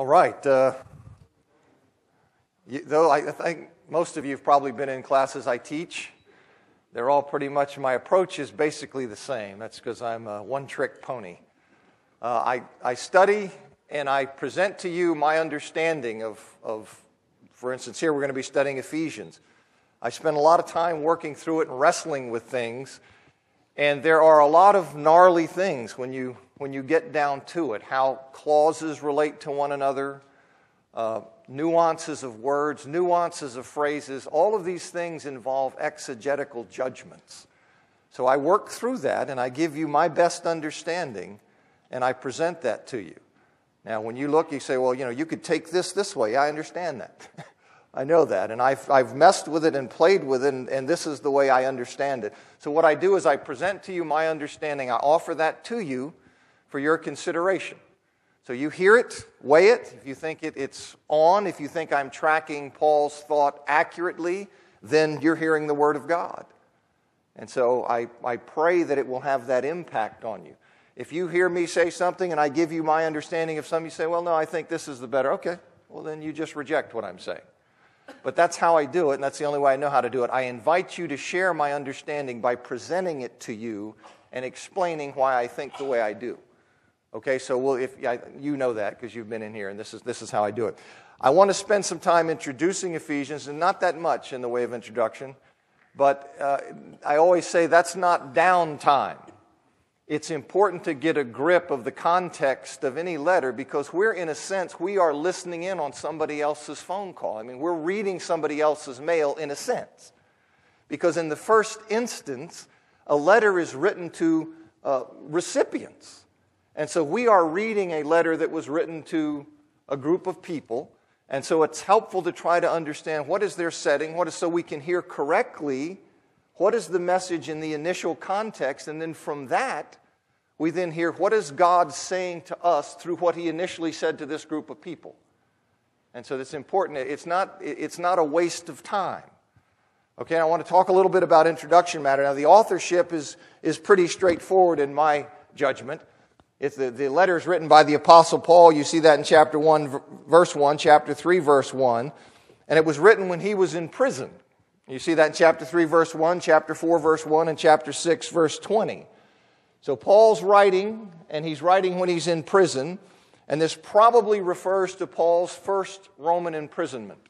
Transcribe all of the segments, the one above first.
All right. Uh, you, though I think most of you have probably been in classes I teach, they're all pretty much, my approach is basically the same. That's because I'm a one trick pony. Uh, I, I study and I present to you my understanding of, of, for instance, here we're going to be studying Ephesians. I spend a lot of time working through it and wrestling with things, and there are a lot of gnarly things when you, when you get down to it how clauses relate to one another, uh, nuances of words, nuances of phrases. All of these things involve exegetical judgments. So I work through that and I give you my best understanding and I present that to you. Now, when you look, you say, well, you know, you could take this this way. I understand that. I know that. And I've, I've messed with it and played with it, and, and this is the way I understand it. So, what I do is I present to you my understanding. I offer that to you for your consideration. So, you hear it, weigh it. If you think it, it's on, if you think I'm tracking Paul's thought accurately, then you're hearing the Word of God. And so, I, I pray that it will have that impact on you. If you hear me say something and I give you my understanding of something, you say, well, no, I think this is the better. Okay, well, then you just reject what I'm saying. But that's how I do it, and that's the only way I know how to do it. I invite you to share my understanding by presenting it to you and explaining why I think the way I do. Okay, so we'll, if you know that because you've been in here, and this is, this is how I do it. I want to spend some time introducing Ephesians, and not that much in the way of introduction, but uh, I always say that's not downtime it's important to get a grip of the context of any letter because we're, in a sense, we are listening in on somebody else's phone call. I mean, we're reading somebody else's mail in a sense. Because in the first instance, a letter is written to uh, recipients. And so we are reading a letter that was written to a group of people. And so it's helpful to try to understand what is their setting, what is so we can hear correctly what is the message in the initial context, and then from that, we then hear what is God saying to us through what he initially said to this group of people. And so that's important. It's not, it's not a waste of time. Okay, I want to talk a little bit about introduction matter. Now, the authorship is, is pretty straightforward in my judgment. If the, the letter is written by the Apostle Paul. You see that in chapter 1, verse 1, chapter 3, verse 1. And it was written when he was in prison. You see that in chapter 3, verse 1, chapter 4, verse 1, and chapter 6, verse 20. So Paul's writing, and he's writing when he's in prison, and this probably refers to Paul's first Roman imprisonment.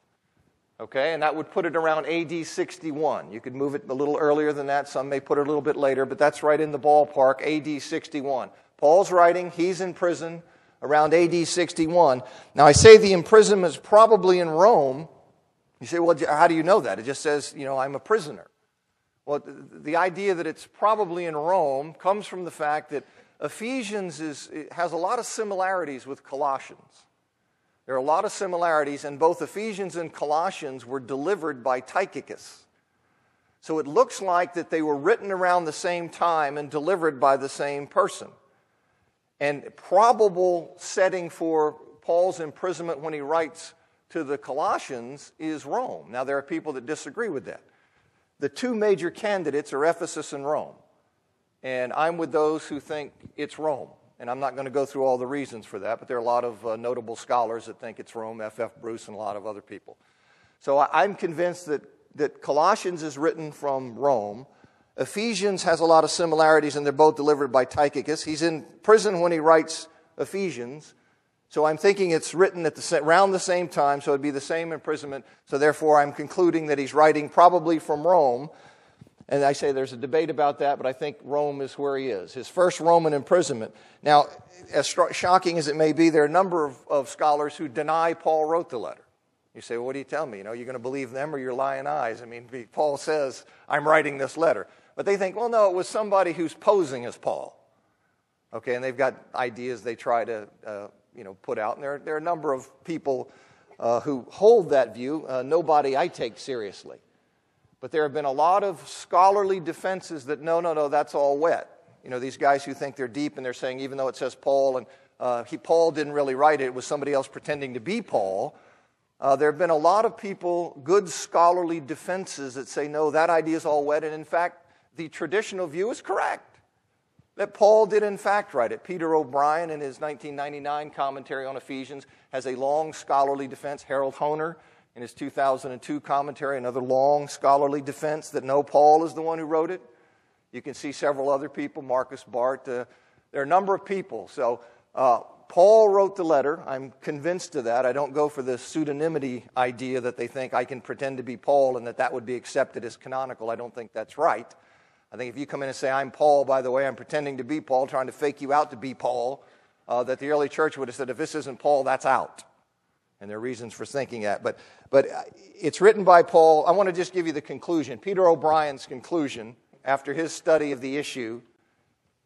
Okay, and that would put it around AD 61. You could move it a little earlier than that. Some may put it a little bit later, but that's right in the ballpark, AD 61. Paul's writing, he's in prison around AD 61. Now, I say the imprisonment is probably in Rome. You say, well, how do you know that? It just says, you know, I'm a prisoner. Well, the idea that it's probably in Rome comes from the fact that Ephesians is, has a lot of similarities with Colossians. There are a lot of similarities, and both Ephesians and Colossians were delivered by Tychicus. So it looks like that they were written around the same time and delivered by the same person. And probable setting for Paul's imprisonment when he writes to the Colossians is Rome. Now, there are people that disagree with that. The two major candidates are Ephesus and Rome. And I'm with those who think it's Rome. And I'm not going to go through all the reasons for that, but there are a lot of uh, notable scholars that think it's Rome, F.F. F. Bruce, and a lot of other people. So I'm convinced that, that Colossians is written from Rome. Ephesians has a lot of similarities, and they're both delivered by Tychicus. He's in prison when he writes Ephesians. So I'm thinking it's written at the, around the same time, so it'd be the same imprisonment. So therefore, I'm concluding that he's writing probably from Rome. And I say there's a debate about that, but I think Rome is where he is. His first Roman imprisonment. Now, as shocking as it may be, there are a number of, of scholars who deny Paul wrote the letter. You say, well, what do you tell me? You know, you're going to believe them or your lying eyes? I mean, Paul says, I'm writing this letter. But they think, well, no, it was somebody who's posing as Paul. Okay, and they've got ideas they try to uh, you know, put out. And there, there are a number of people uh, who hold that view, uh, nobody I take seriously. But there have been a lot of scholarly defenses that no, no, no, that's all wet. You know, these guys who think they're deep and they're saying, even though it says Paul and uh, he, Paul didn't really write it, it was somebody else pretending to be Paul. Uh, there have been a lot of people, good scholarly defenses that say, no, that idea is all wet. And in fact, the traditional view is correct. that Paul did in fact write it. Peter O'Brien, in his 1999 commentary on Ephesians, has a long scholarly defense. Harold Hoehner, in his 2002 commentary, another long scholarly defense that no, Paul is the one who wrote it. You can see several other people, Markus Barth. Uh, there are a number of people. So uh, Paul wrote the letter. I'm convinced of that. I don't go for the pseudonymity idea that they think I can pretend to be Paul and that that would be accepted as canonical. I don't think that's right. I think if you come in and say, I'm Paul, by the way, I'm pretending to be Paul, trying to fake you out to be Paul, uh, that the early church would have said, if this isn't Paul, that's out. And there are reasons for thinking that. But, but uh, it's written by Paul. I want to just give you the conclusion. Peter O'Brien's conclusion after his study of the issue.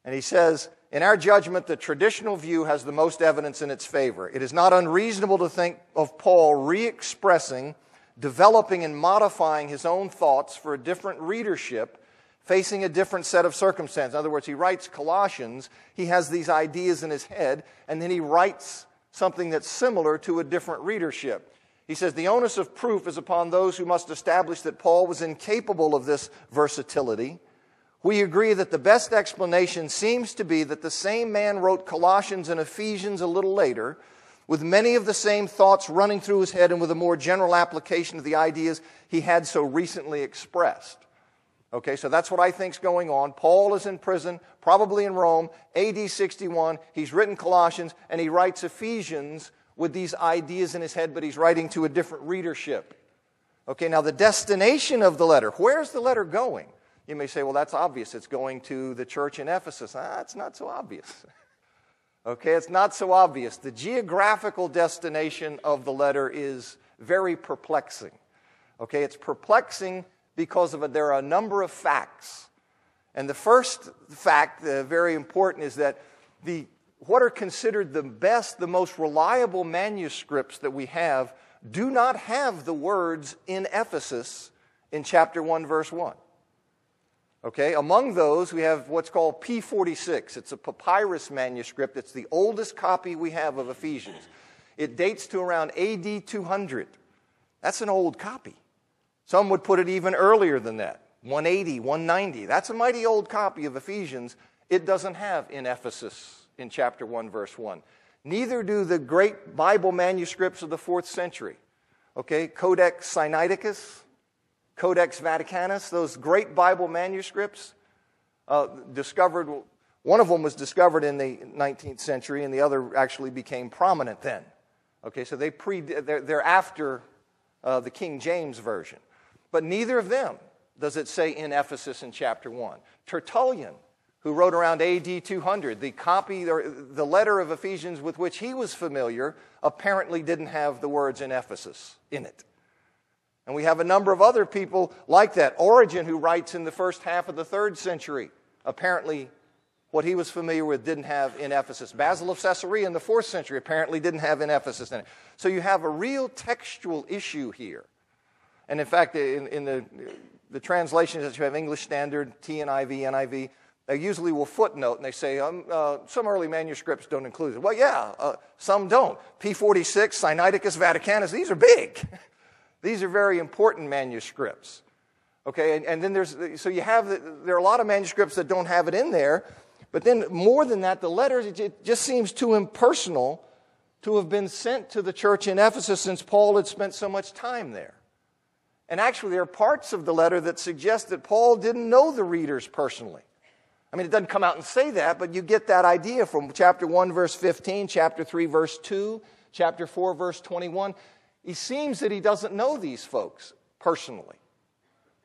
And he says, In our judgment, the traditional view has the most evidence in its favor. It is not unreasonable to think of Paul re expressing, developing, and modifying his own thoughts for a different readership facing a different set of circumstances. In other words, he writes Colossians, he has these ideas in his head, and then he writes something that's similar to a different readership. He says, The onus of proof is upon those who must establish that Paul was incapable of this versatility. We agree that the best explanation seems to be that the same man wrote Colossians and Ephesians a little later, with many of the same thoughts running through his head and with a more general application of the ideas he had so recently expressed. Okay, so that's what I think's going on. Paul is in prison, probably in Rome, AD 61. He's written Colossians and he writes Ephesians with these ideas in his head, but he's writing to a different readership. Okay, now the destination of the letter, where's the letter going? You may say, well, that's obvious. It's going to the church in Ephesus. Ah, it's not so obvious. okay, it's not so obvious. The geographical destination of the letter is very perplexing. Okay, it's perplexing because of. There are a number of facts. And the first fact, uh, very important, is that the, what are considered the best, the most reliable manuscripts that we have do not have the words in Ephesus in chapter 1, verse 1. Okay, among those, we have what's called P46. It's a papyrus manuscript. It's the oldest copy we have of Ephesians. It dates to around AD 200. That's an old copy. Some would put it even earlier than that 180, 190. That's a mighty old copy of Ephesians. It doesn't have in Ephesus in chapter 1, verse 1. Neither do the great Bible manuscripts of the fourth century. Okay, Codex Sinaiticus, Codex Vaticanus, those great Bible manuscripts uh, discovered. One of them was discovered in the 19th century, and the other actually became prominent then. Okay, so they pre, they're, they're after uh, the King James Version. But neither of them does it say in Ephesus in chapter 1. Tertullian, who wrote around AD 200, the copy, or the letter of Ephesians with which he was familiar, apparently didn't have the words in Ephesus in it. And we have a number of other people like that. Origen, who writes in the first half of the third century, apparently what he was familiar with didn't have in Ephesus. Basil of Caesarea in the fourth century apparently didn't have in Ephesus in it. So you have a real textual issue here. And in fact, in, in the, the translations that you have English Standard, TNIV, NIV, they usually will footnote and they say um, uh, some early manuscripts don't include it. Well, yeah, uh, some don't. P46, Sinaiticus Vaticanus, these are big. these are very important manuscripts. Okay, and, and then there's, so you have, there are a lot of manuscripts that don't have it in there, but then more than that, the letters, it just seems too impersonal to have been sent to the church in Ephesus since Paul had spent so much time there. And actually, there are parts of the letter that suggest that Paul didn't know the readers personally. I mean, it doesn't come out and say that, but you get that idea from chapter 1, verse 15, chapter 3, verse 2, chapter 4, verse 21. He seems that he doesn't know these folks personally.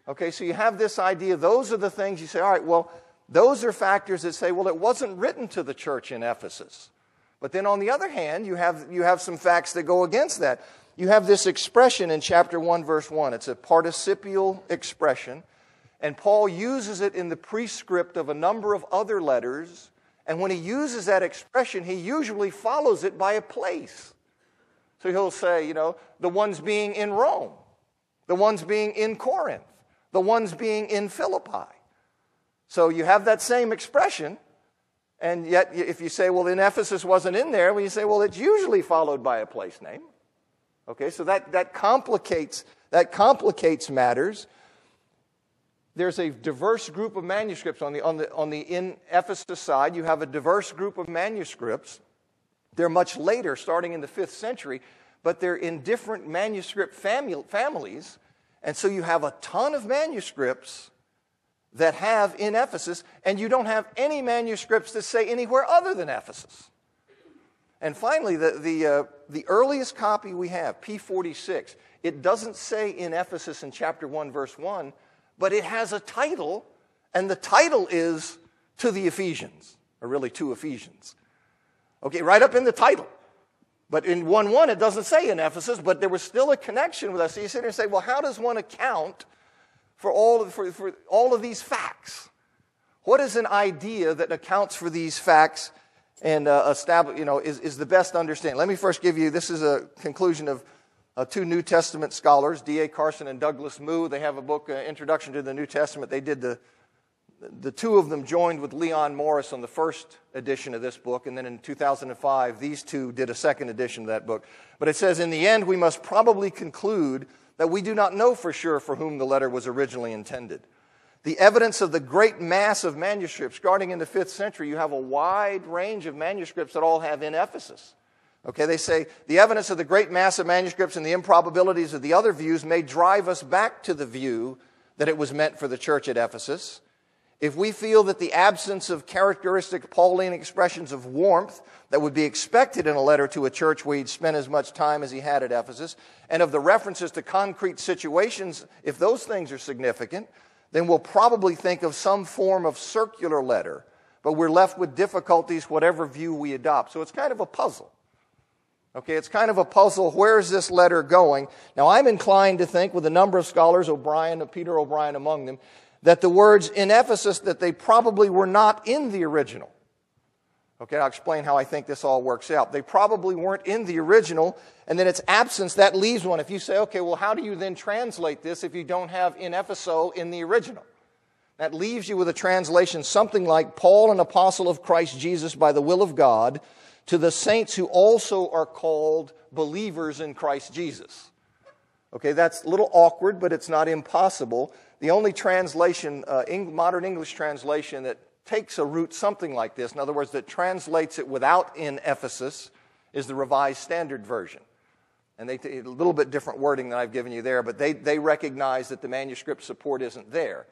Okay, so you have this idea. Those are the things you say, all right, well, those are factors that say, well, it wasn't written to the church in Ephesus. But then on the other hand, you have, you have some facts that go against that you have this expression in chapter 1, verse 1. It's a participial expression, and Paul uses it in the prescript of a number of other letters. And when he uses that expression, he usually follows it by a place. So he'll say, you know, the ones being in Rome, the ones being in Corinth, the ones being in Philippi. So you have that same expression, and yet if you say, well, in Ephesus wasn't in there, well, you say, well, it's usually followed by a place name. Okay, so that, that complicates that complicates matters. there's a diverse group of manuscripts on the, on the, on the in Ephesus side. You have a diverse group of manuscripts. They're much later, starting in the fifth century, but they're in different manuscript fami- families. And so you have a ton of manuscripts that have in Ephesus, and you don't have any manuscripts that say anywhere other than Ephesus. And finally, the, the, uh, the earliest copy we have, P46, it doesn't say in Ephesus in chapter 1, verse 1, but it has a title, and the title is To the Ephesians, or really to Ephesians. Okay, right up in the title. But in 1 1, it doesn't say in Ephesus, but there was still a connection with us. So you sit there and say, well, how does one account for all of, for, for all of these facts? What is an idea that accounts for these facts and uh, establish, you know, is, is the best understanding? Let me first give you this is a conclusion of uh, two New Testament scholars, D.A. Carson and Douglas Moo. They have a book, uh, Introduction to the New Testament. They did the, the two of them joined with Leon Morris on the first edition of this book, and then in 2005, these two did a second edition of that book. But it says, in the end, we must probably conclude that we do not know for sure for whom the letter was originally intended. The evidence of the great mass of manuscripts, starting in the fifth century, you have a wide range of manuscripts that all have in Ephesus. Okay, they say the evidence of the great mass of manuscripts and the improbabilities of the other views may drive us back to the view that it was meant for the church at Ephesus. If we feel that the absence of characteristic Pauline expressions of warmth that would be expected in a letter to a church where he'd spent as much time as he had at Ephesus, and of the references to concrete situations, if those things are significant, then we'll probably think of some form of circular letter, but we're left with difficulties whatever view we adopt. So it's kind of a puzzle. Okay, it's kind of a puzzle. Where is this letter going? Now, I'm inclined to think, with a number of scholars, O'Brien, Peter O'Brien among them, that the words in Ephesus that they probably were not in the original. Okay, I'll explain how I think this all works out. They probably weren't in the original, and then its absence, that leaves one. If you say, okay, well, how do you then translate this if you don't have in Epheso in the original? That leaves you with a translation something like Paul, an apostle of Christ Jesus by the will of God, to the saints who also are called believers in Christ Jesus. Okay, that's a little awkward, but it's not impossible. The only translation, uh, modern English translation, that takes a route something like this, in other words, that translates it without in Ephesus, is the Revised Standard Version. And they, a little bit different wording than I've given you there, but they, they recognize that the manuscript support isn't there.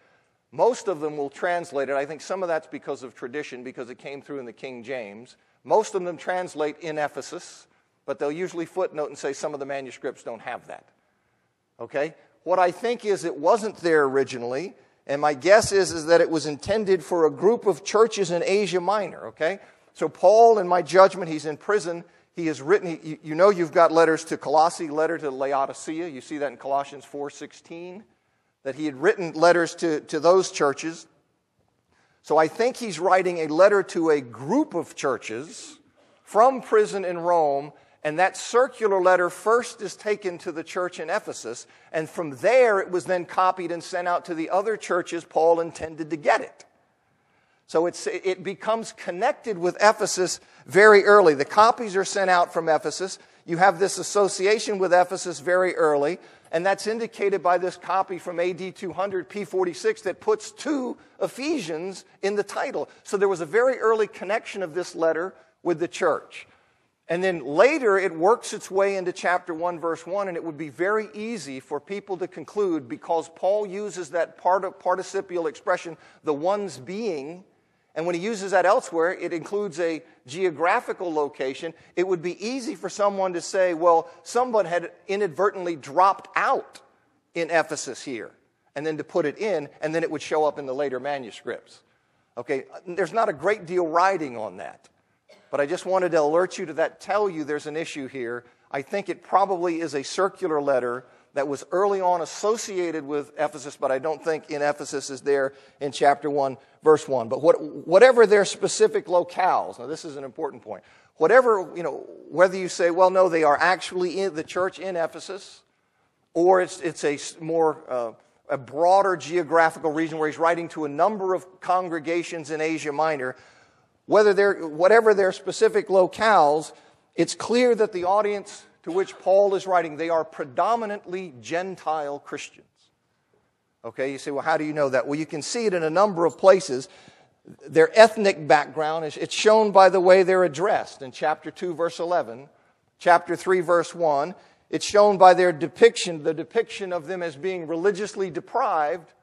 Most of them will translate it. I think some of that's because of tradition, because it came through in the King James. Most of them translate in Ephesus, but they'll usually footnote and say some of the manuscripts don't have that. Okay? What I think is it wasn't there originally, and my guess is, is that it was intended for a group of churches in Asia Minor, okay? So Paul, in my judgment, he's in prison. He has written, he, you know you've got letters to Colossae, letter to Laodicea. You see that in Colossians 4.16, that he had written letters to, to those churches. So I think he's writing a letter to a group of churches from prison in Rome and that circular letter first is taken to the church in Ephesus, and from there it was then copied and sent out to the other churches Paul intended to get it. So it becomes connected with Ephesus very early. The copies are sent out from Ephesus. You have this association with Ephesus very early, and that's indicated by this copy from AD 200 P46 that puts to Ephesians in the title. So there was a very early connection of this letter with the church. And then later it works its way into chapter 1, verse 1, and it would be very easy for people to conclude because Paul uses that part participial expression, the ones being, and when he uses that elsewhere, it includes a geographical location. It would be easy for someone to say, well, someone had inadvertently dropped out in Ephesus here, and then to put it in, and then it would show up in the later manuscripts. Okay, there's not a great deal riding on that. But I just wanted to alert you to that, tell you there's an issue here. I think it probably is a circular letter that was early on associated with Ephesus, but I don't think in Ephesus is there in chapter 1, verse 1. But what, whatever their specific locales, now this is an important point. Whatever, you know, whether you say, well, no, they are actually in the church in Ephesus, or it's, it's a more, uh, a broader geographical region where he's writing to a number of congregations in Asia Minor, whether they're, whatever their specific locales, it's clear that the audience to which Paul is writing, they are predominantly Gentile Christians. Okay, you say, well, how do you know that? Well, you can see it in a number of places. Their ethnic background is it's shown by the way they're addressed in chapter 2, verse 11, chapter 3, verse 1. It's shown by their depiction, the depiction of them as being religiously deprived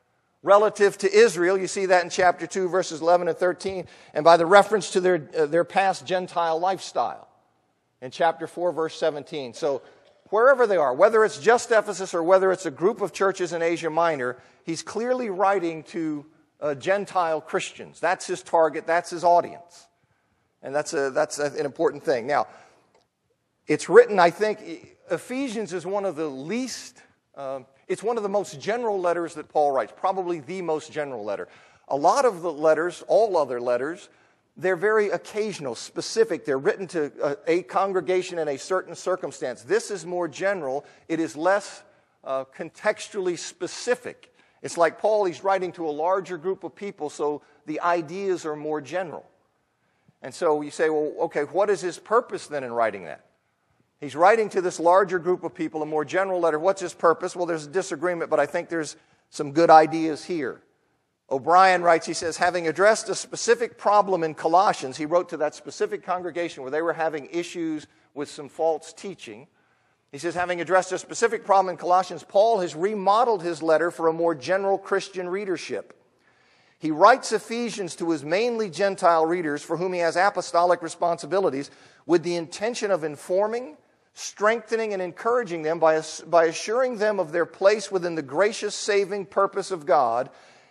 relative to Israel. You see that in chapter 2, verses 11 and 13, and by the reference to their, uh, their past Gentile lifestyle in chapter 4, verse 17. So, wherever they are, whether it's just Ephesus or whether it's a group of churches in Asia Minor, he's clearly writing to uh, Gentile Christians. That's his target, that's his audience. And that's, a, that's an important thing. Now, it's written, I think, Ephesians is one of the least, um, it's one of the most general letters that Paul writes, probably the most general letter. A lot of the letters, all other letters, they're very occasional, specific. They're written to a, a congregation in a certain circumstance. This is more general, it is less uh, contextually specific. It's like Paul, he's writing to a larger group of people, so the ideas are more general. And so you say, well, okay, what is his purpose then in writing that? He's writing to this larger group of people a more general letter. What's his purpose? Well, there's a disagreement, but I think there's some good ideas here. O'Brien writes, he says, having addressed a specific problem in Colossians, he wrote to that specific congregation where they were having issues with some false teaching. He says, having addressed a specific problem in Colossians, Paul has remodeled his letter for a more general Christian readership. He writes Ephesians to his mainly Gentile readers for whom he has apostolic responsibilities with the intention of informing, strengthening and encouraging them by, by assuring them of their place within the gracious saving purpose of God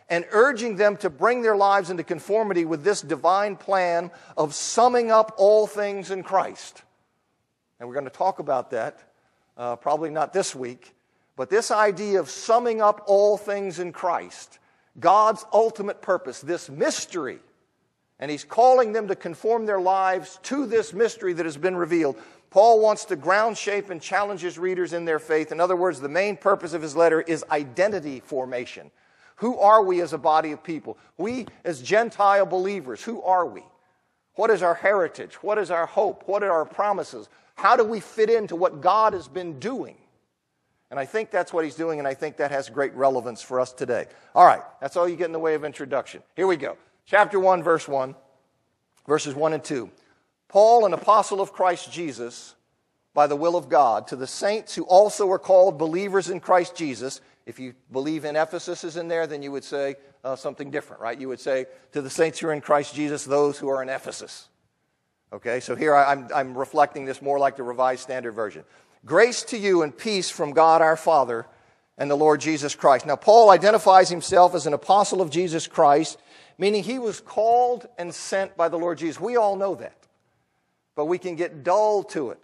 and urging them to bring their lives into conformity with this divine plan of summing up all things in Christ. And we're going to talk about that, uh, probably not this week, but this idea of summing up all things in Christ, God's ultimate purpose, this mystery. And he's calling them to conform their lives to this mystery that has been revealed. Paul wants to ground shape and challenge his readers in their faith. In other words, the main purpose of his letter is identity formation. Who are we as a body of people? We, as Gentile believers, who are we? What is our heritage? What is our hope? What are our promises? How do we fit into what God has been doing? And I think that's what he's doing, and I think that has great relevance for us today. All right, that's all you get in the way of introduction. Here we go. Chapter 1, verse 1, verses 1 and 2. Paul, an apostle of Christ Jesus, by the will of God, to the saints who also are called believers in Christ Jesus. If you believe in Ephesus is in there, then you would say uh, something different, right? You would say, to the saints who are in Christ Jesus, those who are in Ephesus. Okay, so here I, I'm, I'm reflecting this more like the Revised Standard Version. Grace to you and peace from God our Father and the Lord Jesus Christ. Now, Paul identifies himself as an apostle of Jesus Christ, meaning he was called and sent by the Lord Jesus. We all know that but we can get dull to it.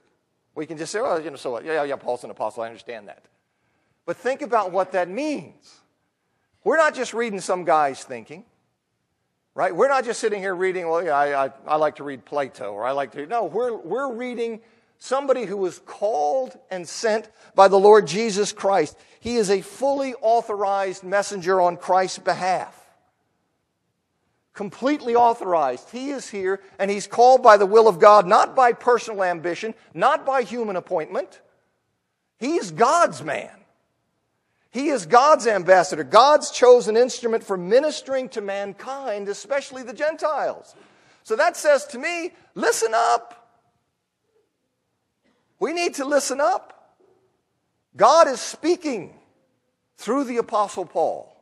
We can just say, well, you know, so what? Yeah, yeah, Paul's an apostle. I understand that. But think about what that means. We're not just reading some guy's thinking, right? We're not just sitting here reading, well, yeah, I, I, I like to read Plato, or I like to. No, we're, we're reading somebody who was called and sent by the Lord Jesus Christ. He is a fully authorized messenger on Christ's behalf completely authorized. He is here and he's called by the will of God, not by personal ambition, not by human appointment. He's God's man. He is God's ambassador, God's chosen instrument for ministering to mankind, especially the Gentiles. So that says to me, listen up. We need to listen up. God is speaking through the Apostle Paul.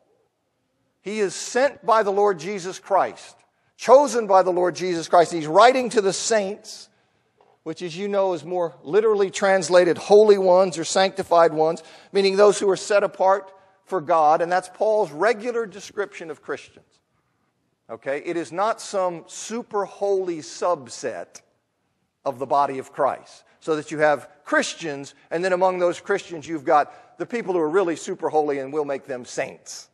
He is sent by the Lord Jesus Christ, chosen by the Lord Jesus Christ. He's writing to the saints, which, as you know, is more literally translated holy ones or sanctified ones, meaning those who are set apart for God. And that's Paul's regular description of Christians. Okay? It is not some super holy subset of the body of Christ. So that you have Christians, and then among those Christians, you've got the people who are really super holy, and we'll make them saints.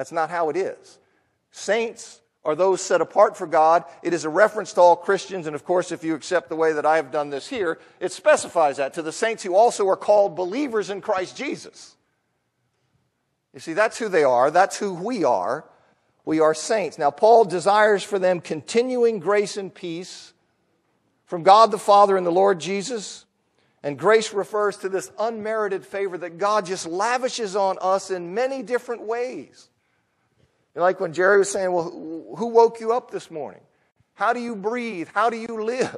That's not how it is. Saints are those set apart for God. It is a reference to all Christians, and of course, if you accept the way that I have done this here, it specifies that to the saints who also are called believers in Christ Jesus. You see, that's who they are, that's who we are. We are saints. Now, Paul desires for them continuing grace and peace from God the Father and the Lord Jesus. And grace refers to this unmerited favor that God just lavishes on us in many different ways. Like when Jerry was saying, Well, who woke you up this morning? How do you breathe? How do you live?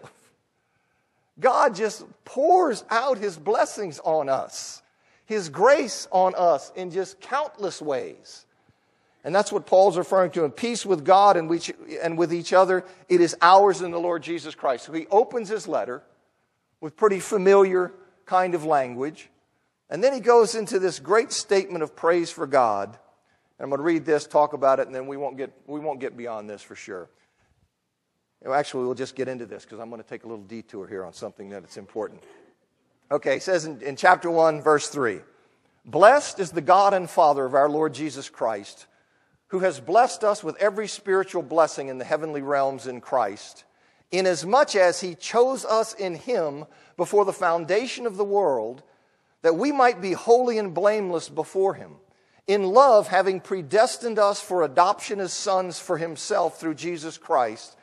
God just pours out His blessings on us, His grace on us in just countless ways. And that's what Paul's referring to in peace with God and, and with each other. It is ours in the Lord Jesus Christ. So he opens his letter with pretty familiar kind of language. And then he goes into this great statement of praise for God. I'm going to read this, talk about it, and then we won't get, we won't get beyond this for sure. Actually, we'll just get into this because I'm going to take a little detour here on something that is important. Okay, it says in, in chapter 1, verse 3 Blessed is the God and Father of our Lord Jesus Christ, who has blessed us with every spiritual blessing in the heavenly realms in Christ inasmuch as he chose us in him before the foundation of the world, that we might be holy and blameless before him. In love, having predestined us for adoption as sons for himself through Jesus Christ,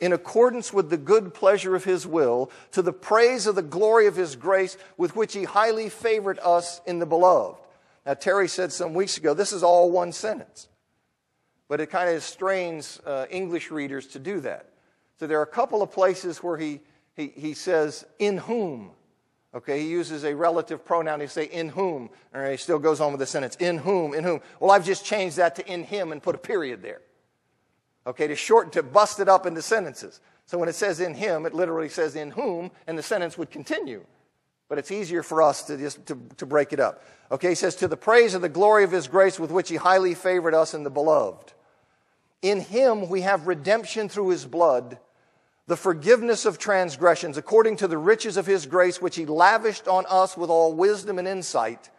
in accordance with the good pleasure of his will, to the praise of the glory of his grace, with which he highly favored us in the beloved. Now, Terry said some weeks ago, this is all one sentence. But it kind of strains uh, English readers to do that. So there are a couple of places where he, he, he says, in whom. Okay, he uses a relative pronoun. He say, in whom. All right, he still goes on with the sentence, in whom, in whom. Well, I've just changed that to in him and put a period there. Okay, to shorten, to bust it up into sentences. So when it says in him, it literally says in whom, and the sentence would continue. But it's easier for us to just to, to break it up. Okay, he says, to the praise of the glory of his grace with which he highly favored us in the beloved. In him we have redemption through his blood the forgiveness of transgressions according to the riches of his grace, which he lavished on us with all wisdom and insight,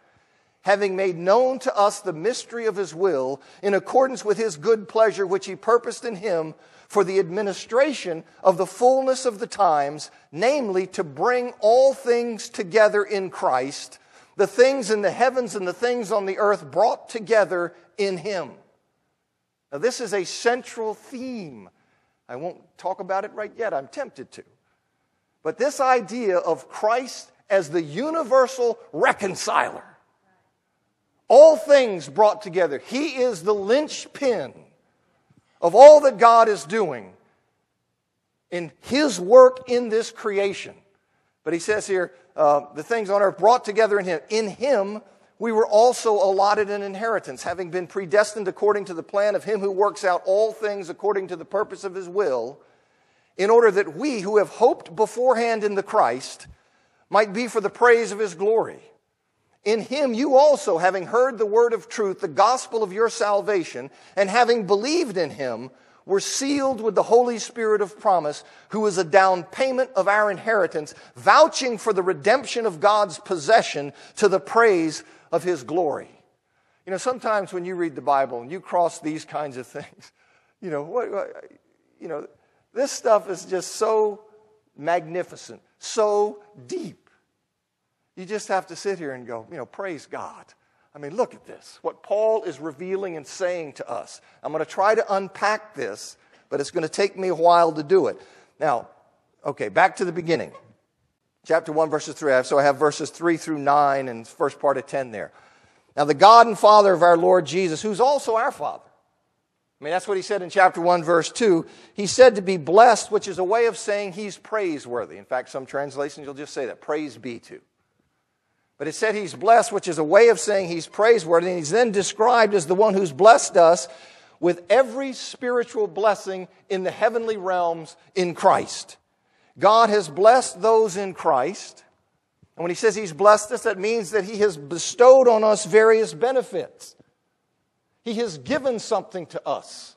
having made known to us the mystery of his will in accordance with his good pleasure, which he purposed in him for the administration of the fullness of the times, namely to bring all things together in Christ, the things in the heavens and the things on the earth brought together in him. Now, this is a central theme I won't talk about it right yet. I'm tempted to. But this idea of Christ as the universal reconciler, all things brought together, He is the linchpin of all that God is doing in His work in this creation. But He says here, uh, the things on earth brought together in Him. In Him, we were also allotted an inheritance, having been predestined according to the plan of Him who works out all things according to the purpose of His will, in order that we who have hoped beforehand in the Christ might be for the praise of His glory. In Him you also, having heard the word of truth, the gospel of your salvation, and having believed in Him, were sealed with the Holy Spirit of promise, who is a down payment of our inheritance, vouching for the redemption of God's possession to the praise of his glory. You know, sometimes when you read the Bible and you cross these kinds of things, you know, what, you know, this stuff is just so magnificent, so deep. You just have to sit here and go, you know, praise God. I mean, look at this. What Paul is revealing and saying to us. I'm going to try to unpack this, but it's going to take me a while to do it. Now, okay, back to the beginning chapter 1, verses 3. So I have verses 3 through 9 and first part of 10 there. Now, the God and Father of our Lord Jesus, who's also our Father. I mean, that's what he said in chapter 1, verse 2. He said to be blessed, which is a way of saying he's praiseworthy. In fact, some translations will just say that praise be to. But it said he's blessed, which is a way of saying he's praiseworthy. And he's then described as the one who's blessed us with every spiritual blessing in the heavenly realms in Christ. God has blessed those in Christ. And when he says he's blessed us, that means that he has bestowed on us various benefits. He has given something to us.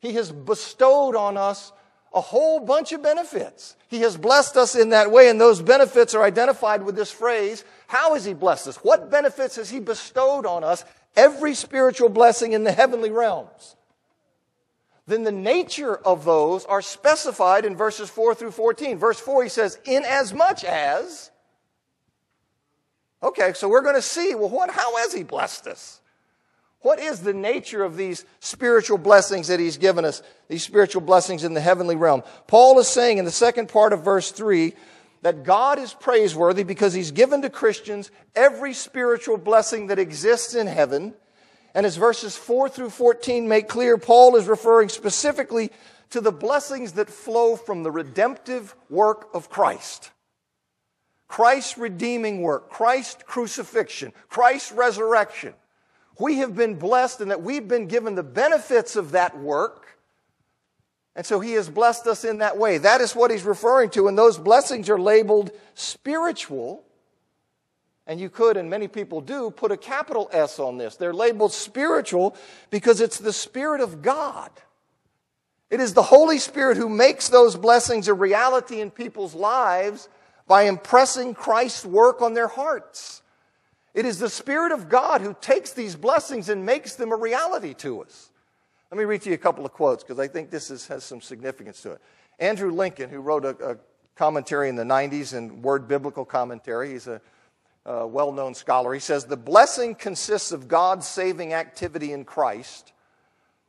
He has bestowed on us a whole bunch of benefits. He has blessed us in that way, and those benefits are identified with this phrase How has He blessed us? What benefits has He bestowed on us? Every spiritual blessing in the heavenly realms then the nature of those are specified in verses 4 through 14. Verse 4, he says, inasmuch as. Much as, okay, so we're going to see, well, what, how has he blessed us? What is the nature of these spiritual blessings that he's given us, these spiritual blessings in the heavenly realm? Paul is saying in the second part of verse 3 that God is praiseworthy because he's given to Christians every spiritual blessing that exists in heaven. And as verses 4 through 14 make clear, Paul is referring specifically to the blessings that flow from the redemptive work of Christ. Christ's redeeming work, Christ's crucifixion, Christ's resurrection. We have been blessed in that we've been given the benefits of that work and so he has blessed us in that way. That is what he's referring to. And those blessings are labeled spiritual. And you could, and many people do, put a capital S on this. They're labeled spiritual because it's the Spirit of God. It is the Holy Spirit who makes those blessings a reality in people's lives by impressing Christ's work on their hearts. It is the Spirit of God who takes these blessings and makes them a reality to us. Let me read to you a couple of quotes because I think this is, has some significance to it. Andrew Lincoln, who wrote a, a commentary in the 90s and Word Biblical Commentary, he's a, a well known scholar. He says, The blessing consists of God's saving activity in Christ.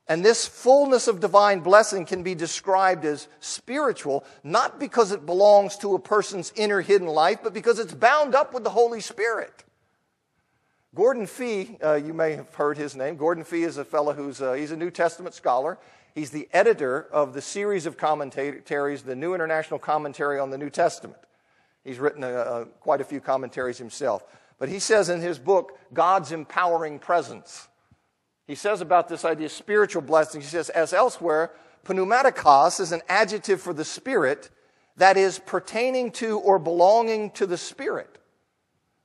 And this fullness of divine blessing can be described as spiritual, not because it belongs to a person's inner hidden life, but because it's bound up with the Holy Spirit. Gordon Fee, uh, you may have heard his name. Gordon Fee is a fellow who's uh, he's a New Testament scholar. He's the editor of the series of commentaries, the New International Commentary on the New Testament. He's written quite a few commentaries himself. But he says in his book, God's Empowering Presence, he says about this idea of spiritual blessings, he says, as elsewhere, pneumatikos is an adjective for the Spirit that is pertaining to or belonging to the Spirit.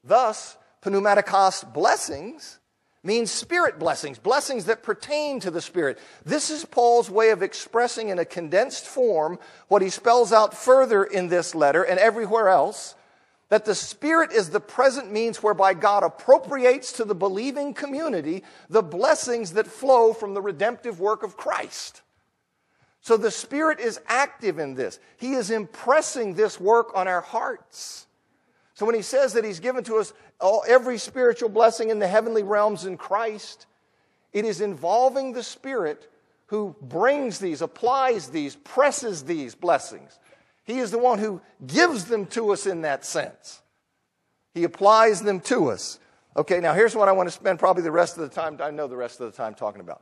Thus, pneumatikos blessings means spirit blessings, blessings that pertain to the Spirit. This is Paul's way of expressing in a condensed form what he spells out further in this letter and everywhere else that the Spirit is the present means whereby God appropriates to the believing community the blessings that flow from the redemptive work of Christ. So the Spirit is active in this. He is impressing this work on our hearts. So when he says that he's given to us all, every spiritual blessing in the heavenly realms in Christ, it is involving the Spirit who brings these, applies these, presses these blessings. He is the one who gives them to us in that sense. He applies them to us. Okay, now here's what I want to spend probably the rest of the time, I know the rest of the time talking about.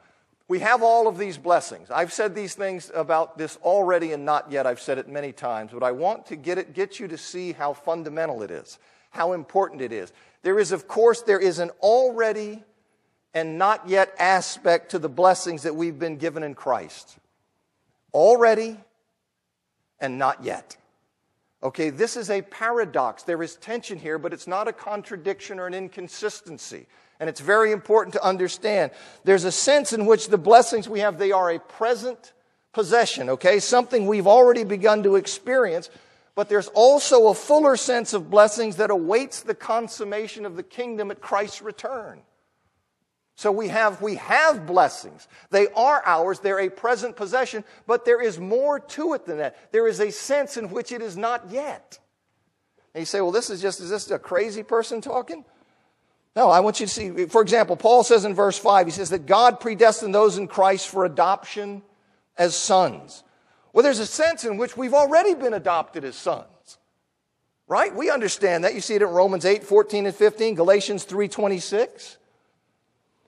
We have all of these blessings. I've said these things about this already and not yet. I've said it many times, but I want to get it, get you to see how fundamental it is, how important it is. There is, of course, there is an already and not yet aspect to the blessings that we've been given in Christ. Already and not yet. Okay, this is a paradox. There is tension here, but it's not a contradiction or an inconsistency. And it's very important to understand. There's a sense in which the blessings we have, they are a present possession, okay? Something we've already begun to experience. But there's also a fuller sense of blessings that awaits the consummation of the kingdom at Christ's return. So we have, we have blessings. They are ours. They're a present possession, but there is more to it than that. There is a sense in which it is not yet. And you say, well, this is just, is this a crazy person talking? No, I want you to see, for example, Paul says in verse 5, he says that God predestined those in Christ for adoption as sons. Well, there's a sense in which we've already been adopted as sons. Right? We understand that. You see it in Romans 8, 14 and 15, Galatians 3, 26.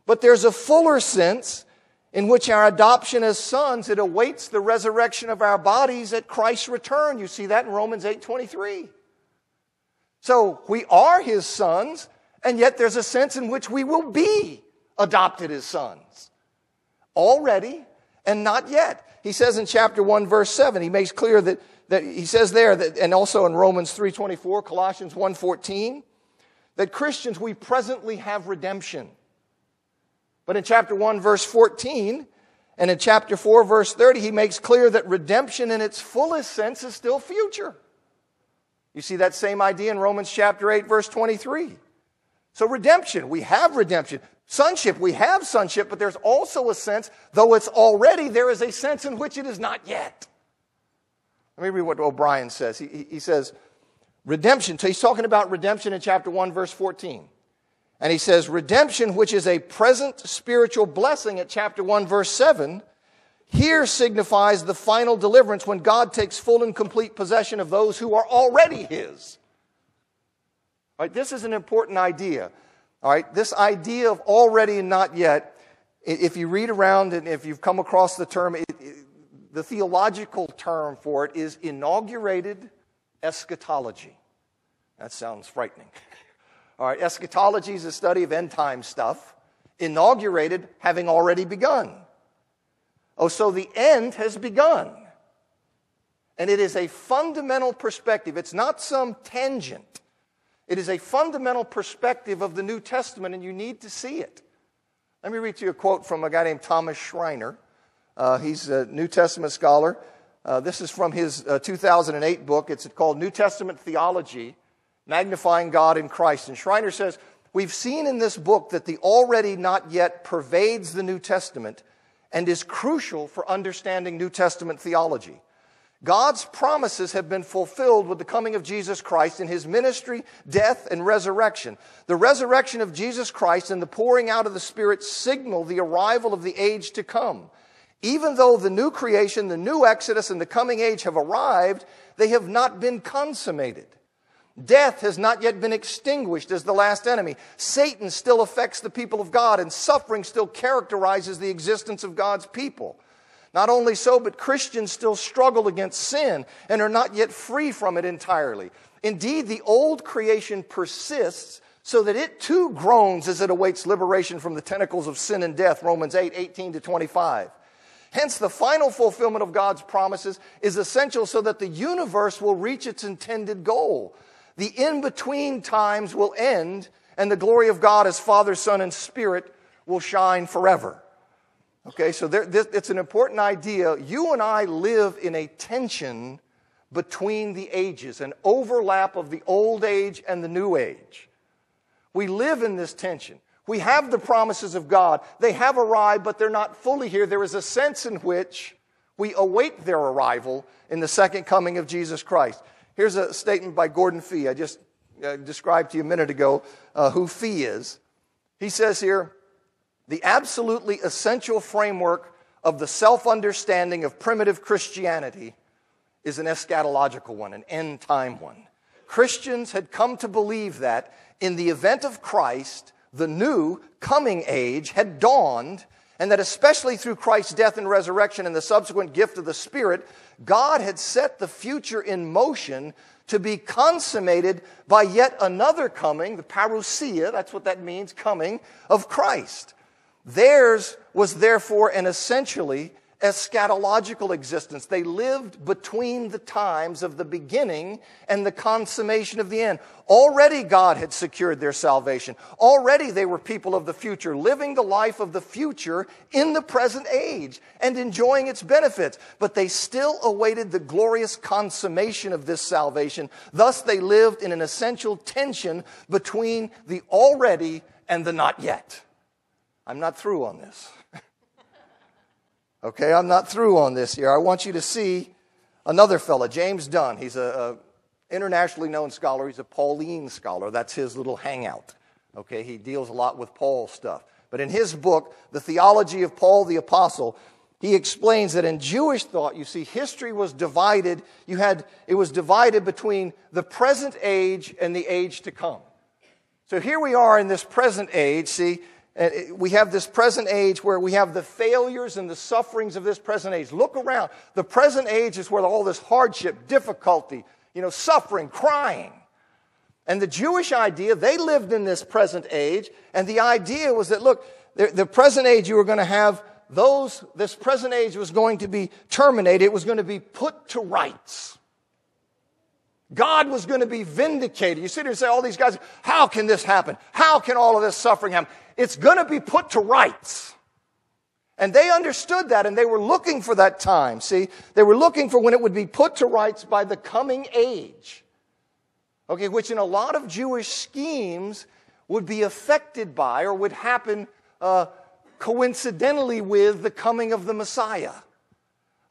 But there's a fuller sense in which our adoption as sons, it awaits the resurrection of our bodies at Christ's return. You see that in Romans 8, 23. So we are his sons, and yet there's a sense in which we will be adopted as sons. Already and not yet. He says in chapter 1 verse 7, he makes clear that, that he says there that, and also in Romans 3.24, Colossians 1.14, that Christians, we presently have redemption. But in chapter 1 verse 14, and in chapter 4 verse 30, he makes clear that redemption in its fullest sense is still future. You see that same idea in Romans chapter 8 verse 23. So, redemption, we have redemption. Sonship, we have sonship, but there's also a sense, though it's already, there is a sense in which it is not yet. Let me read what O'Brien says. He, he says, redemption, so he's talking about redemption in chapter 1, verse 14. And he says, redemption, which is a present spiritual blessing at chapter 1, verse 7, here signifies the final deliverance when God takes full and complete possession of those who are already His. Right, this is an important idea. All right, this idea of already and not yet, if you read around and if you've come across the term, it, it, the theological term for it is inaugurated eschatology. That sounds frightening. All right, eschatology is the study of end time stuff, inaugurated having already begun. Oh, so the end has begun. And it is a fundamental perspective. It's not some tangent. It is a fundamental perspective of the New Testament, and you need to see it. Let me read to you a quote from a guy named Thomas Schreiner. Uh, he's a New Testament scholar. Uh, this is from his uh, 2008 book. It's called New Testament Theology Magnifying God in Christ. And Schreiner says, We've seen in this book that the already not yet pervades the New Testament and is crucial for understanding New Testament theology. God's promises have been fulfilled with the coming of Jesus Christ in his ministry, death, and resurrection. The resurrection of Jesus Christ and the pouring out of the Spirit signal the arrival of the age to come. Even though the new creation, the new Exodus, and the coming age have arrived, they have not been consummated. Death has not yet been extinguished as the last enemy. Satan still affects the people of God, and suffering still characterizes the existence of God's people. Not only so, but Christians still struggle against sin and are not yet free from it entirely. Indeed, the old creation persists so that it too groans as it awaits liberation from the tentacles of sin and death. Romans 8, 18 to 25. Hence, the final fulfillment of God's promises is essential so that the universe will reach its intended goal the in between times will end, and the glory of God as Father, Son, and Spirit will shine forever. Okay, so there, this, it's an important idea. You and I live in a tension between the ages, an overlap of the old age and the new age. We live in this tension. We have the promises of God. They have arrived, but they're not fully here. There is a sense in which we await their arrival in the second coming of Jesus Christ. Here's a statement by Gordon Fee. I just uh, described to you a minute ago uh, who Fee is. He says here the absolutely essential framework of the self understanding of primitive Christianity is an eschatological one, an end time one. Christians had come to believe that in the event of Christ, the new coming age had dawned, and that especially through Christ's death and resurrection and the subsequent gift of the Spirit, God had set the future in motion to be consummated by yet another coming, the parousia, that's what that means, coming of Christ. Theirs was therefore an essentially eschatological existence. They lived between the times of the beginning and the consummation of the end. Already God had secured their salvation. Already they were people of the future, living the life of the future in the present age and enjoying its benefits. But they still awaited the glorious consummation of this salvation. Thus they lived in an essential tension between the already and the not yet. I'm not through on this. Okay, I'm not through on this here. I want you to see another fella, James Dunn. He's a, a internationally known scholar. He's a Pauline scholar. That's his little hangout. Okay, he deals a lot with Paul stuff. But in his book, The Theology of Paul the Apostle, he explains that in Jewish thought, you see, history was divided. You had, it was divided between the present age and the age to come. So here we are in this present age. See, we have this present age where we have the failures and the sufferings of this present age. Look around. The present age is where all this hardship, difficulty, you know, suffering, crying. And the Jewish idea, they lived in this present age, and the idea was that, look, the, the present age, you were going to have those, this present age was going to be terminated, it was going to be put to rights. God was going to be vindicated. You sit here and say, all these guys, how can this happen? How can all of this suffering happen? It's going to be put to rights. And they understood that and they were looking for that time. See, they were looking for when it would be put to rights by the coming age. Okay, which in a lot of Jewish schemes would be affected by or would happen uh, coincidentally with the coming of the Messiah.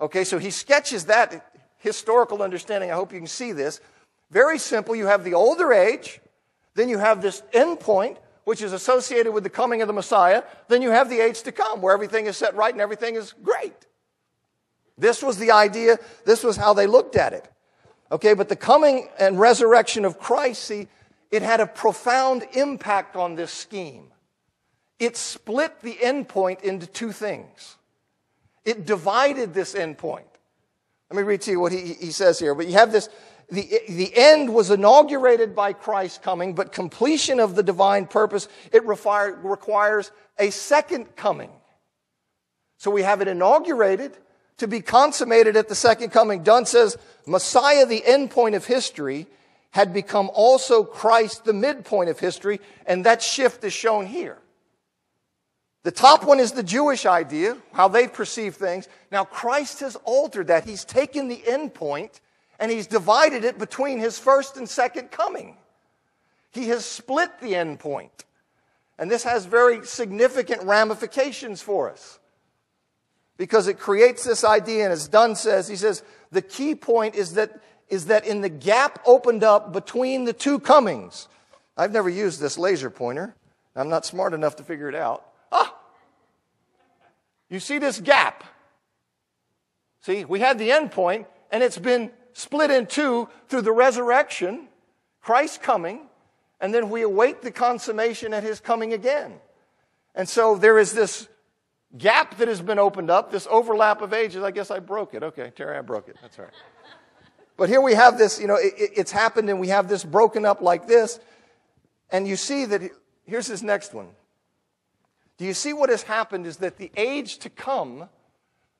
Okay, so he sketches that historical understanding. I hope you can see this. Very simple. You have the older age, then you have this end point which is associated with the coming of the Messiah, then you have the age to come where everything is set right and everything is great. This was the idea, this was how they looked at it. Okay, but the coming and resurrection of Christ, see, it had a profound impact on this scheme. It split the endpoint into two things. It divided this endpoint. Let me read to you what he, he says here. But you have this the, the end was inaugurated by Christ's coming, but completion of the divine purpose, it require, requires a second coming. So we have it inaugurated to be consummated at the second coming. Dunn says Messiah, the end point of history, had become also Christ, the midpoint of history, and that shift is shown here. The top one is the Jewish idea, how they perceive things. Now, Christ has altered that. He's taken the end point and he's divided it between his first and second coming. He has split the end point. And this has very significant ramifications for us because it creates this idea. And as Dunn says, he says, the key point is that, is that in the gap opened up between the two comings, I've never used this laser pointer. I'm not smart enough to figure it out. Ah! You see this gap. See, we had the end point, and it's been split in two through the resurrection, Christ coming, and then we await the consummation at his coming again. And so there is this gap that has been opened up, this overlap of ages. I guess I broke it. Okay, Terry, I broke it. That's all right. But here we have this, you know, it, it's happened and we have this broken up like this. And you see that, here's his next one. Do you see what has happened is that the age to come,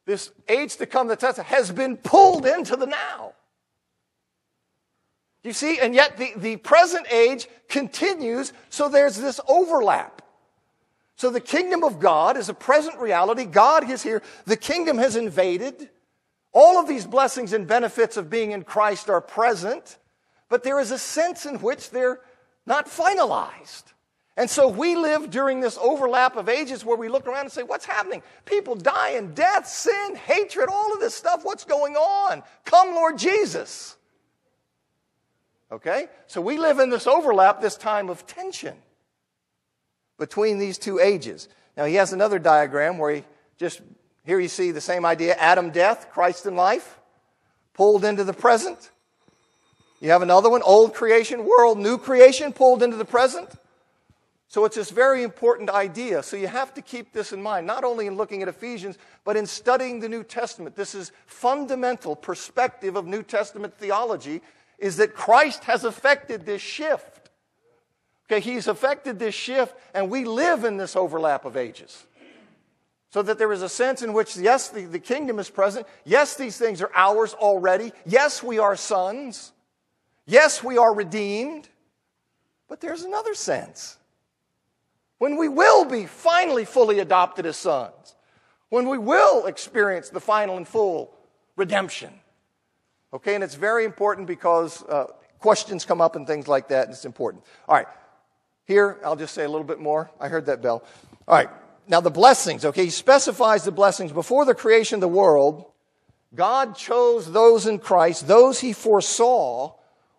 this age to come that's has been pulled into the now. You see, and yet the, the present age continues, so there's this overlap. So the kingdom of God is a present reality. God is here. The kingdom has invaded. All of these blessings and benefits of being in Christ are present, but there is a sense in which they're not finalized. And so we live during this overlap of ages where we look around and say, What's happening? People dying, death, sin, hatred, all of this stuff. What's going on? Come, Lord Jesus. Okay? So we live in this overlap, this time of tension between these two ages. Now, he has another diagram where he just, here you see the same idea Adam, death, Christ in life, pulled into the present. You have another one, old creation, world, new creation, pulled into the present. So it's this very important idea. So you have to keep this in mind, not only in looking at Ephesians, but in studying the New Testament. This is fundamental perspective of New Testament theology is that Christ has affected this shift. Okay, he's affected this shift, and we live in this overlap of ages. So that there is a sense in which, yes, the, the kingdom is present. Yes, these things are ours already. Yes, we are sons. Yes, we are redeemed. But there's another sense when we will be finally fully adopted as sons, when we will experience the final and full redemption. Okay, and it's very important because uh, questions come up and things like that, and it's important. All right, here, I'll just say a little bit more. I heard that bell. All right, now the blessings, okay, he specifies the blessings. Before the creation of the world, God chose those in Christ, those he foresaw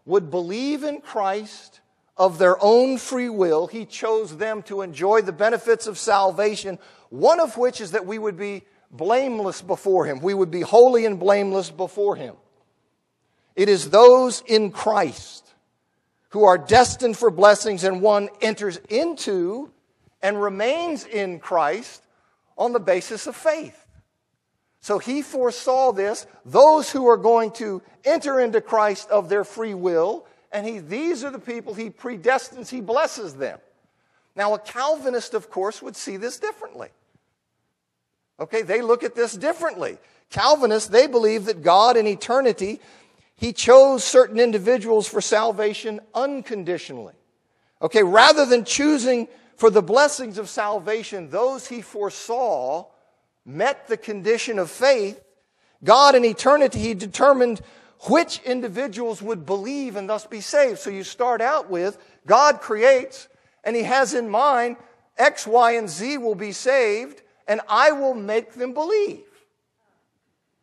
would believe in Christ of their own free will. He chose them to enjoy the benefits of salvation, one of which is that we would be blameless before him. We would be holy and blameless before him. It is those in Christ who are destined for blessings, and one enters into and remains in Christ on the basis of faith. So he foresaw this, those who are going to enter into Christ of their free will, and he, these are the people he predestines, he blesses them. Now, a Calvinist, of course, would see this differently. Okay, they look at this differently. Calvinists, they believe that God in eternity he chose certain individuals for salvation unconditionally. Okay, rather than choosing for the blessings of salvation those he foresaw met the condition of faith, God in eternity, he determined which individuals would believe and thus be saved. So you start out with God creates, and he has in mind X, Y, and Z will be saved, and I will make them believe.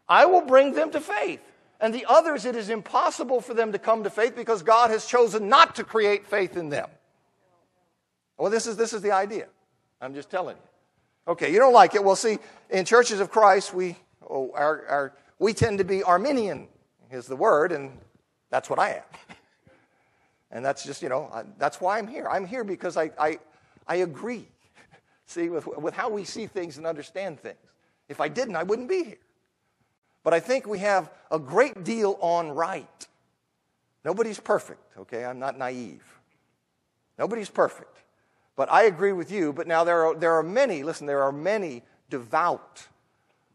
I will bring them to faith. And the others, it is impossible for them to come to faith because God has chosen not to create faith in them. Well, this is, this is the idea. I'm just telling you. Okay, you don't like it. Well, see, in churches of Christ, we, oh, our, our, we tend to be Arminian, is the word, and that's what I am. And that's just, you know, that's why I'm here. I'm here because I, I, I agree, see, with, with how we see things and understand things. If I didn't, I wouldn't be here. But I think we have a great deal on right. Nobody's perfect, okay? I'm not naive. Nobody's perfect. But I agree with you. But now there are, there are many, listen, there are many devout,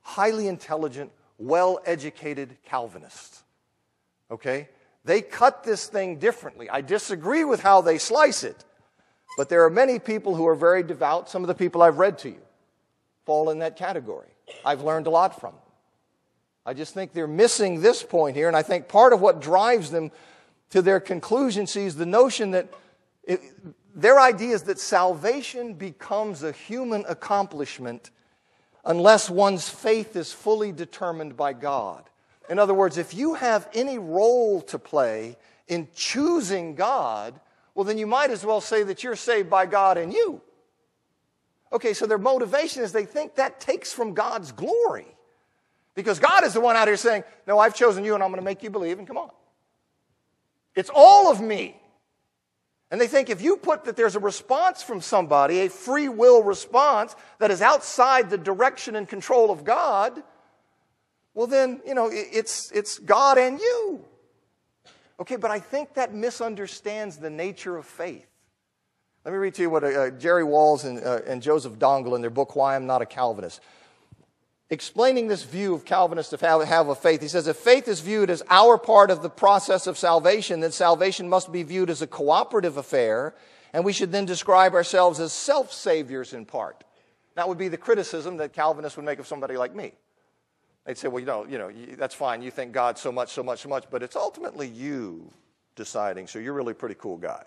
highly intelligent, well educated Calvinists. Okay? They cut this thing differently. I disagree with how they slice it, but there are many people who are very devout. Some of the people I've read to you fall in that category. I've learned a lot from them. I just think they're missing this point here, and I think part of what drives them to their conclusion sees the notion that it, their idea is that salvation becomes a human accomplishment unless one's faith is fully determined by God. In other words, if you have any role to play in choosing God, well, then you might as well say that you're saved by God and you. Okay, so their motivation is they think that takes from God's glory. Because God is the one out here saying, No, I've chosen you and I'm going to make you believe, and come on. It's all of me. And they think if you put that there's a response from somebody, a free will response that is outside the direction and control of God, well, then, you know, it's, it's God and you. Okay, but I think that misunderstands the nature of faith. Let me read to you what uh, Jerry Walls and, uh, and Joseph Dongell in their book, Why I'm Not a Calvinist. Explaining this view of Calvinists of have, have a faith, he says, if faith is viewed as our part of the process of salvation, then salvation must be viewed as a cooperative affair, and we should then describe ourselves as self saviors in part. That would be the criticism that Calvinists would make of somebody like me. They'd say, well, you know, you know, that's fine. You think God so much, so much, so much, but it's ultimately you deciding. So you're really a pretty cool guy.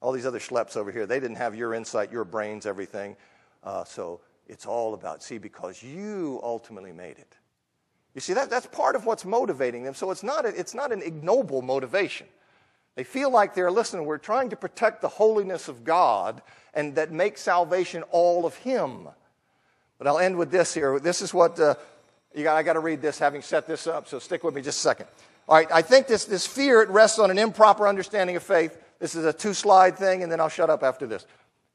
All these other schleps over here, they didn't have your insight, your brains, everything. Uh, so it's all about, see, because you ultimately made it. You see, that, that's part of what's motivating them. So it's not, a, it's not an ignoble motivation. They feel like they're, listen, we're trying to protect the holiness of God and that makes salvation all of Him. But I'll end with this here. This is what uh, got, I got to read this having set this up, so stick with me just a second. All right, I think this, this fear, it rests on an improper understanding of faith. This is a two slide thing, and then I'll shut up after this.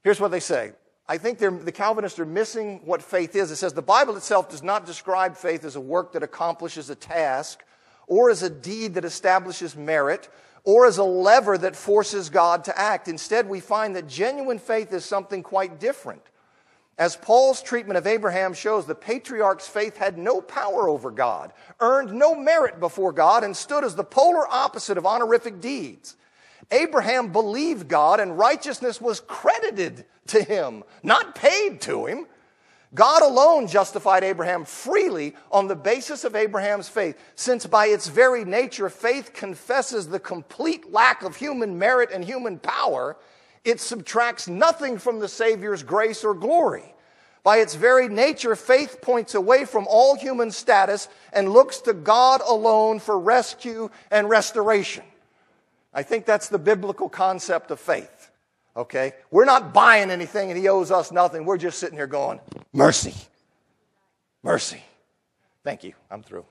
Here's what they say. I think the Calvinists are missing what faith is. It says the Bible itself does not describe faith as a work that accomplishes a task, or as a deed that establishes merit, or as a lever that forces God to act. Instead, we find that genuine faith is something quite different. As Paul's treatment of Abraham shows, the patriarch's faith had no power over God, earned no merit before God, and stood as the polar opposite of honorific deeds. Abraham believed God, and righteousness was credited to him, not paid to him. God alone justified Abraham freely on the basis of Abraham's faith, since by its very nature, faith confesses the complete lack of human merit and human power it subtracts nothing from the Savior's grace or glory. By its very nature, faith points away from all human status and looks to God alone for rescue and restoration. I think that's the biblical concept of faith. Okay? We're not buying anything and He owes us nothing. We're just sitting here going, mercy. Mercy. Thank you. I'm through.